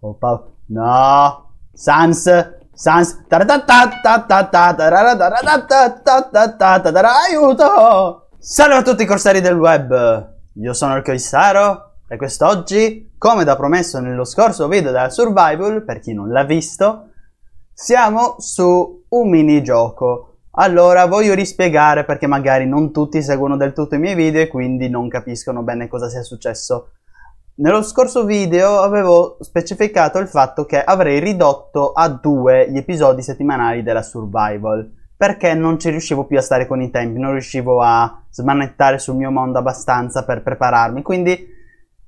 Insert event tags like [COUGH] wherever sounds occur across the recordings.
Ho paura. No. Sans. Sans. Aiuto! Salve a tutti i corsari del web. Io sono il Coissaro e quest'oggi, come da promesso nello scorso video della Survival, per chi non l'ha visto, siamo su un minigioco. Allora, voglio rispiegare perché magari non tutti seguono del tutto i miei video e quindi non capiscono bene cosa sia successo. Nello scorso video avevo specificato il fatto che avrei ridotto a due gli episodi settimanali della Survival perché non ci riuscivo più a stare con i tempi, non riuscivo a smanettare sul mio mondo abbastanza per prepararmi, quindi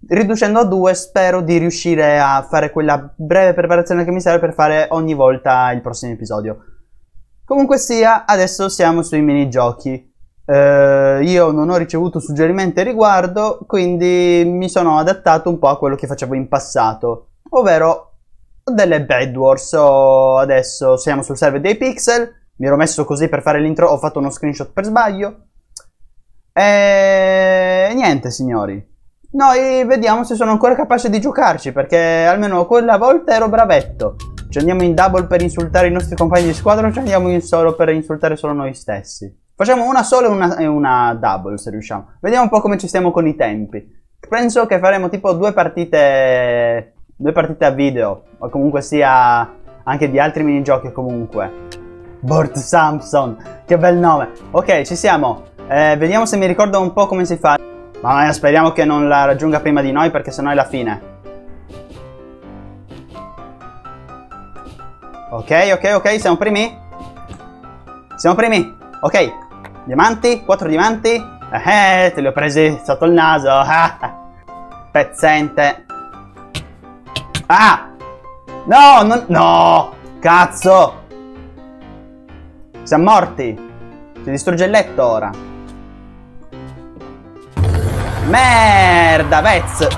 riducendo a due spero di riuscire a fare quella breve preparazione che mi serve per fare ogni volta il prossimo episodio. Comunque sia, adesso siamo sui minigiochi. Eh, io non ho ricevuto suggerimenti a riguardo, quindi mi sono adattato un po' a quello che facevo in passato, ovvero delle Bad Wars. Oh, adesso siamo sul server dei pixel, mi ero messo così per fare l'intro, ho fatto uno screenshot per sbaglio. E niente, signori. Noi vediamo se sono ancora capace di giocarci, perché almeno quella volta ero bravetto. Ci andiamo in double per insultare i nostri compagni di squadra o ci andiamo in solo per insultare solo noi stessi? Facciamo una sola e una, una double se riusciamo. Vediamo un po' come ci stiamo con i tempi. Penso che faremo tipo due partite. Due partite a video. O comunque sia anche di altri minigiochi comunque. Bort Samson. Che bel nome. Ok, ci siamo. Eh, vediamo se mi ricordo un po' come si fa. Ma speriamo che non la raggiunga prima di noi perché sennò è la fine. Ok, ok, ok, siamo primi? Siamo primi? Ok, diamanti, quattro diamanti. Eh, te li ho presi sotto il naso. [LAUGHS] Pezzente. Ah! No, non... No! Cazzo! Siamo morti. Si distrugge il letto ora. Merda, Vez!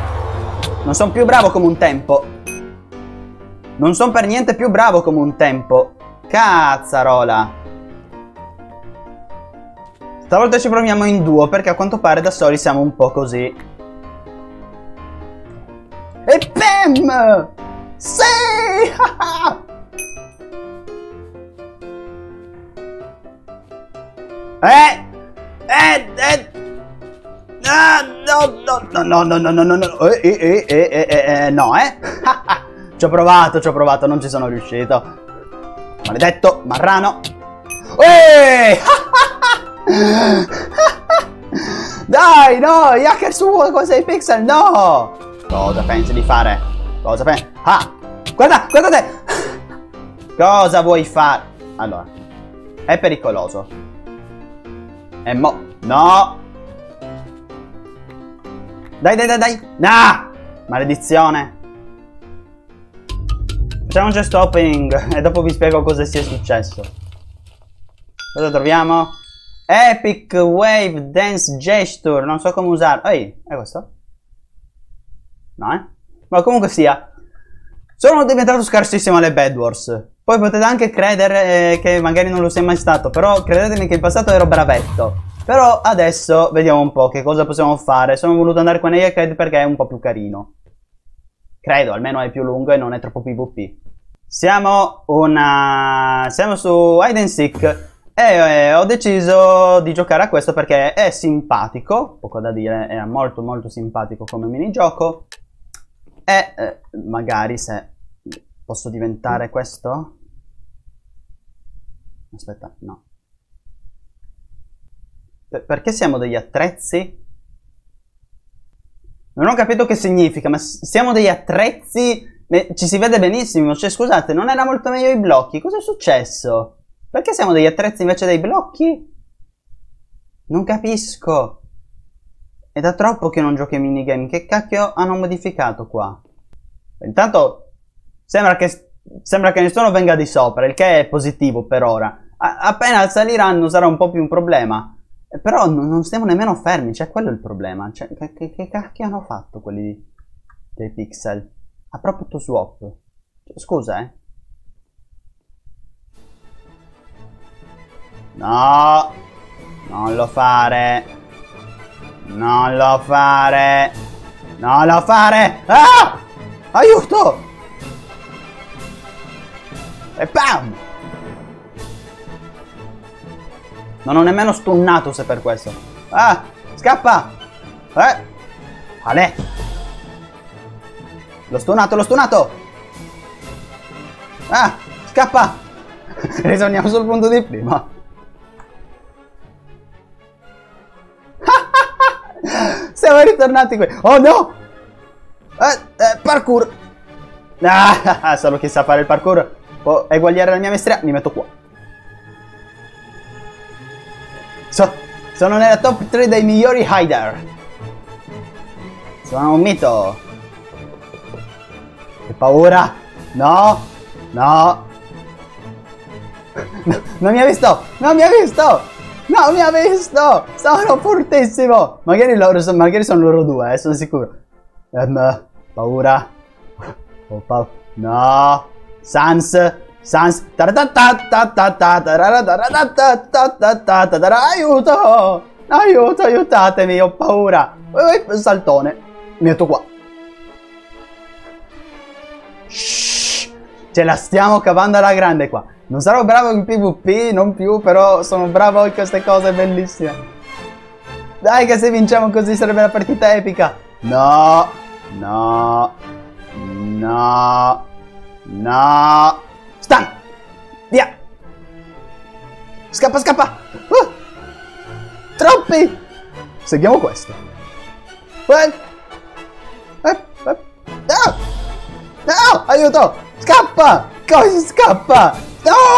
Non sono più bravo come un tempo. Non sono per niente più bravo come un tempo. Cazzarola. Stavolta ci proviamo in duo perché a quanto pare da soli siamo un po' così. E PEM! Sì! [LAUGHS] eh! Eh! Eh! No, no, no, no, no, no, no, no, eh, eh, eh, eh, eh, eh, no, eh? [LAUGHS] Ci ho provato, ci ho provato, non ci sono riuscito. Maledetto, marrano. Eeeh! [LAUGHS] [LAUGHS] Dai, no, hacker su 6 pixel, no! Cosa pensi di fare? Cosa pensi? Ah! Guarda, guardate! [LAUGHS] Cosa vuoi fare? Allora, è pericoloso. E mo... No! Dai, dai, dai, dai! No! Maledizione! Facciamo un chest opening [LAUGHS] e dopo vi spiego cosa sia successo. Cosa troviamo? Epic Wave Dance Gesture. Non so come usarlo. Ehi, è questo? No, eh? Ma comunque sia. Sono diventato scarsissimo alle Bad Wars. Poi potete anche credere eh, che magari non lo sia mai stato. Però credetemi che in passato ero bravetto. Però adesso vediamo un po' che cosa possiamo fare. Sono voluto andare con Eyaked perché è un po' più carino. Credo, almeno è più lungo e non è troppo PvP. Siamo una... Siamo su Hide and Seek e eh, ho deciso di giocare a questo perché è simpatico, poco da dire, è molto molto simpatico come minigioco. E eh, magari se posso diventare questo? Aspetta, no. Per perché siamo degli attrezzi? Non ho capito che significa, ma siamo degli attrezzi... Ci si vede benissimo, cioè scusate, non era molto meglio i blocchi? Cosa è successo? Perché siamo degli attrezzi invece dei blocchi? Non capisco. È da troppo che non giochi ai minigame. Che cacchio hanno modificato qua? Intanto sembra che, sembra che nessuno venga di sopra, il che è positivo per ora. A appena saliranno sarà un po' più un problema. Però non, stiamo nemmeno fermi, cioè quello è il problema. Cioè, che, che, cacchio hanno fatto quelli dei pixel? Ha proprio tu swap. Cioè, scusa, eh. No! Non lo fare! Non lo fare! Non lo fare! Ah! Aiuto! E PAM! Non ho nemmeno stunnato se per questo. Ah! Scappa! Eh! Ale! L'ho stunnato, l'ho stunnato! Ah! Scappa! [LAUGHS] Ritorniamo sul punto di prima. Siamo ritornati qui. Oh no! Eh, eh, parkour! Ah, [LAUGHS] solo chi sa fare il parkour può eguagliare la mia maestria. Mi metto qua. So, sono nella top 3 dei migliori hider. Sono un mito. Che paura. No. No. no. [LAUGHS] Non mi ha visto. Non mi ha visto. Non mi ha visto. Sono fortissimo. Magari, loro, magari sono loro due, eh, sono sicuro. Um, paura. Oh, paura. No. Sans. Sans. Aiuto. Aiuto, aiutatemi, ho paura. Saltone. Mi metto qua. Shhh. Ce la stiamo cavando alla grande qua. Non sarò bravo in PvP, non più, però sono bravo in queste cose bellissime. Dai che se vinciamo così sarebbe la partita epica. No, no, no, no. Stan! Via! Scappa, scappa! Uh! Troppi! Seguiamo questo. Eh! Eh! Eh! No! No! Aiuto! Scappa! Cosa scappa?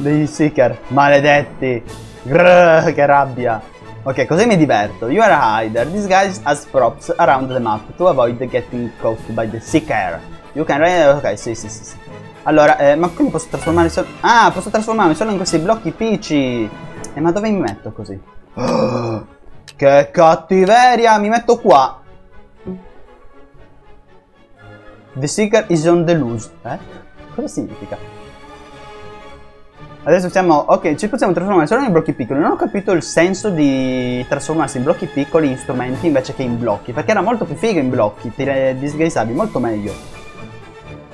dei Seeker, maledetti. Grrr, che rabbia. Ok, così mi diverto. You are a hider, disguised as props around the map to avoid getting caught by the Seeker. You can... Ok, sì, sì, sì. sì. Allora, eh, ma quindi posso trasformare solo... Ah, posso trasformarmi solo in questi blocchi pici. Eh, ma dove mi metto così? [GASPS] Che cattiveria! Mi metto qua. The Seeker is on the loose. Eh? Cosa significa? Adesso siamo... Ok, ci possiamo trasformare solo in blocchi piccoli. Non ho capito il senso di trasformarsi in blocchi piccoli in strumenti invece che in blocchi. Perché era molto più figo in blocchi. Ti disgasavi molto meglio.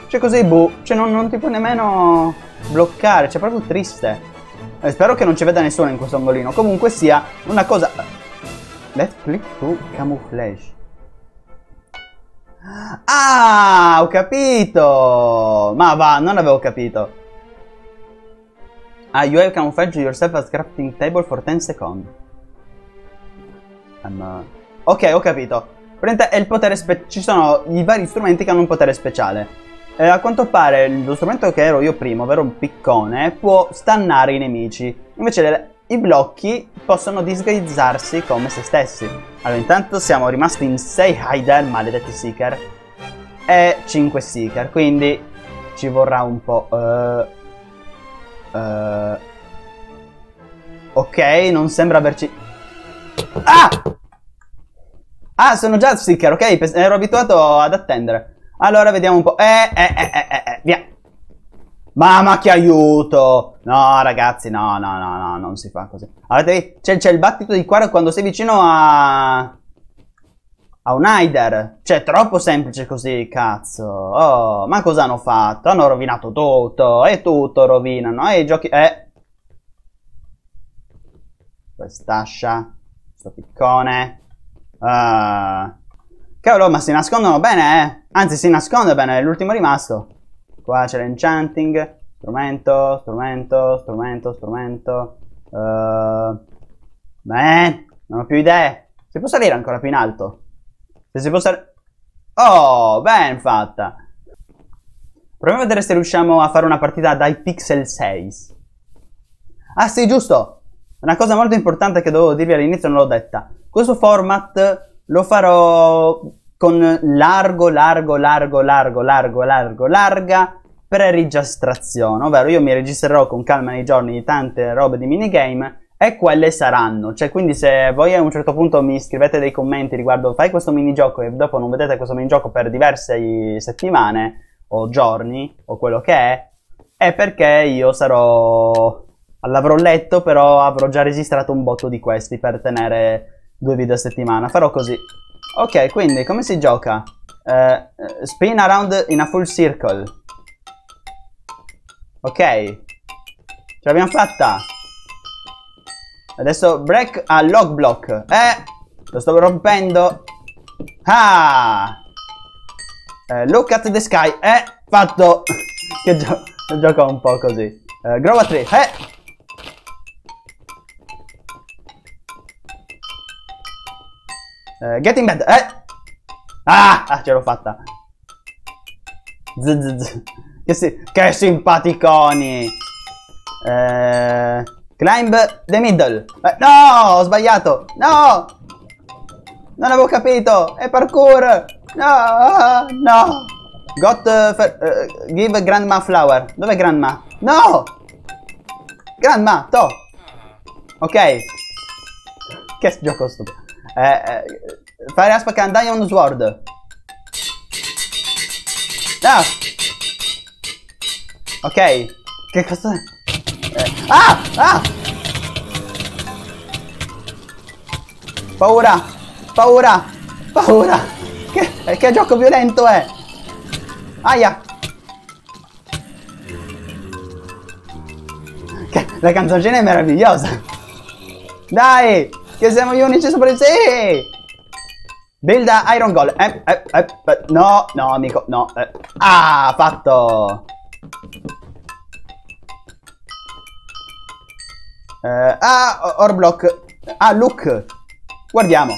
Cioè così, boh. Cioè non, non ti puoi nemmeno bloccare. Cioè proprio triste. Eh, spero che non ci veda nessuno in questo angolino. Comunque sia una cosa... Let's click to camouflage. Ah, ho capito! Ma va, non avevo capito. Ah, you have camouflaged yourself as crafting table for 10 secondi. Um, ok, ho capito. È il potere Ci sono i vari strumenti che hanno un potere speciale. Eh, a quanto pare lo strumento che ero io prima, ovvero un piccone, può stannare i nemici. Invece le, i blocchi possono disguisarsi come se stessi. Allora, intanto siamo rimasti in 6 hider, maledetti seeker, e 5 seeker, quindi ci vorrà un po'... Uh, Uh, ok, non sembra averci... Ah! Ah, sono già sticker, ok? Ero abituato ad attendere. Allora, vediamo un po'. Eh, eh, eh, eh, eh, eh, via. Mamma che aiuto! No, ragazzi, no, no, no, no, non si fa così. Allora, c'è, c'è il battito di cuore quando sei vicino a... A un hider. Cioè, troppo semplice così, cazzo. Oh, ma cosa hanno fatto? Hanno rovinato tutto. E tutto rovinano. E i giochi... Eh. Quest'ascia. Questo piccone. Uh. Cavolo, ma si nascondono bene, eh. Anzi, si nasconde bene. È l'ultimo rimasto. Qua c'è l'enchanting. Strumento, strumento, strumento, strumento. Uh. Beh, non ho più idee. Si può salire ancora più in alto? Se si può stare... Oh, ben fatta! Proviamo a vedere se riusciamo a fare una partita dai pixel 6. Ah sì, giusto! Una cosa molto importante che dovevo dirvi all'inizio non l'ho detta. Questo format lo farò con largo, largo, largo, largo, largo, largo, larga pre-registrazione, ovvero io mi registrerò con calma nei giorni di tante robe di minigame e quelle saranno. Cioè, quindi se voi a un certo punto mi scrivete dei commenti riguardo fai questo minigioco e dopo non vedete questo minigioco per diverse settimane o giorni o quello che è, è perché io sarò l'avrò letto, però avrò già registrato un botto di questi per tenere due video a settimana. Farò così. Ok, quindi come si gioca? Uh, spin around in a full circle. Ok. Ce l'abbiamo fatta. Adesso break a log block. Eh! Lo sto rompendo. Ah! Uh, look at the sky. Eh! Fatto! che gio gioco un po' così. Uh, grow a tree. Eh! Uh, get in bed. Eh! Ah! ah ce l'ho fatta. Z, z. Che, si che simpaticoni! Eh, climb the middle. Eh, no, ho sbagliato. No! Non avevo capito. È parkour. No, no. Got uh, uh, give grandma flower. Dov'è grandma? No! Grandma, to. Ok. Che gioco stupido. Eh, eh, fare aspetta and diamond sword. Ah! Ok. Che cosa? Eh. Ah! Ah! Paura! Paura! Paura! Che, eh, che gioco violento è? Aia! Che, la canzoncina è meravigliosa! Dai! Che siamo gli unici sopra il... Sì! Build Iron Goal. Eh, eh, eh, no, no, amico, no. Eh. Ah, fatto! Uh, ah, Orblock. Ah, look. Guardiamo.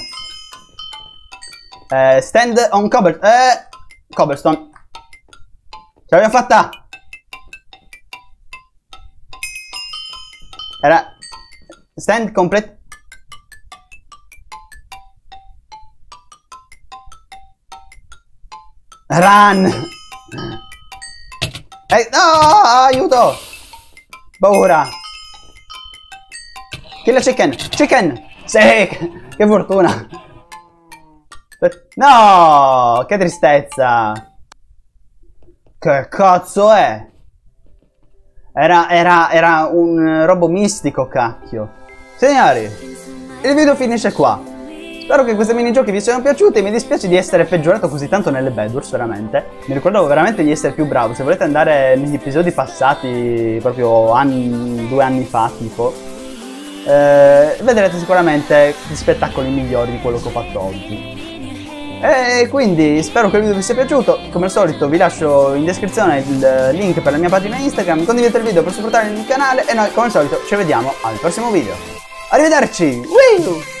Uh, stand on cobblestone. Eh, cobblestone. Ce l'abbiamo fatta. Era... Stand complete. Run! Eh, no, aiuto! Paura! Kill chicken! Chicken! Sì! Che fortuna! No! Che tristezza! Che cazzo è? Era, era, era un robo mistico, cacchio. Signori, il video finisce qua. Spero che questi minigiochi vi siano piaciuti, mi dispiace di essere peggiorato così tanto nelle Bedwars, veramente. Mi ricordavo veramente di essere più bravo, se volete andare negli episodi passati, proprio anni, due anni fa, tipo, eh, vedrete sicuramente spettacoli migliori di quello che ho fatto oggi. E quindi spero che il video vi sia piaciuto, come al solito vi lascio in descrizione il link per la mia pagina Instagram, condividete il video per supportare il canale e noi come al solito ci vediamo al prossimo video. Arrivederci! Woo!